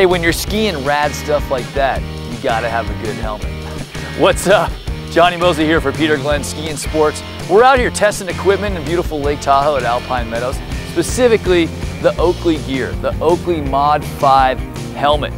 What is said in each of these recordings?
Hey, when you're skiing rad stuff like that, you gotta have a good helmet. What's up? Jonny Moseley here for Peter Glenn Ski and Sports. We're out here testing equipment in beautiful Lake Tahoe at Alpine Meadows, specifically the Oakley gear, the Oakley Mod 5 helmet.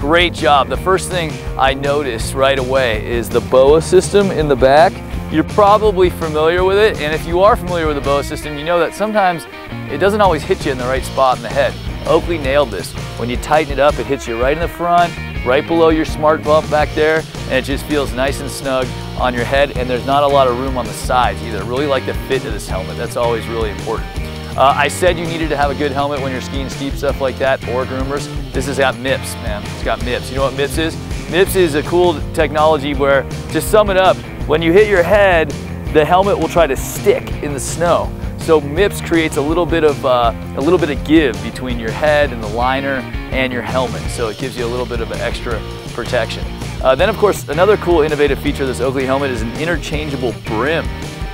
Great job. The first thing I noticed right away is the BOA system in the back. You're probably familiar with it, and if you are familiar with the BOA system, you know that sometimes it doesn't always hit you in the right spot in the head. Oakley nailed this. When you tighten it up, it hits you right in the front, right below your smart bump back there, and it just feels nice and snug on your head, and there's not a lot of room on the sides either. Really like the fit of this helmet. That's always really important. Uh, I said you needed to have a good helmet when you're skiing steep stuff like that, or groomers. This has got MIPS, man. It's got MIPS. You know what MIPS is? MIPS is a cool technology where, to sum it up, when you hit your head, the helmet will try to stick in the snow. So MIPS creates a little bit of uh, a little bit of give between your head and the liner and your helmet. So it gives you a little bit of extra protection. Uh, then of course, another cool innovative feature of this Oakley helmet is an interchangeable brim.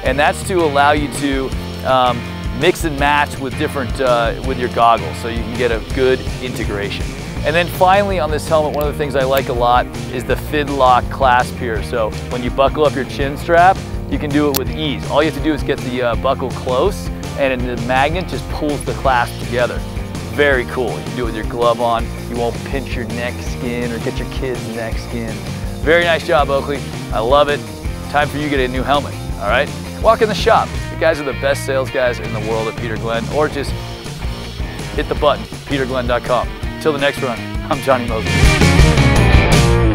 And that's to allow you to um, mix and match with different, uh, with your goggles so you can get a good integration. And then finally on this helmet, one of the things I like a lot is the FidLock clasp here. So when you buckle up your chin strap, you can do it with ease. All you have to do is get the uh, buckle close and the magnet just pulls the clasp together. Very cool. You can do it with your glove on. You won't pinch your neck skin or get your kid's neck skin. Very nice job, Oakley. I love it. Time for you to get a new helmet, all right? Walk in the shop. The guys are the best sales guys in the world at Peter Glenn, or just hit the button, peterglenn.com. Until the next run, I'm Jonny Moseley.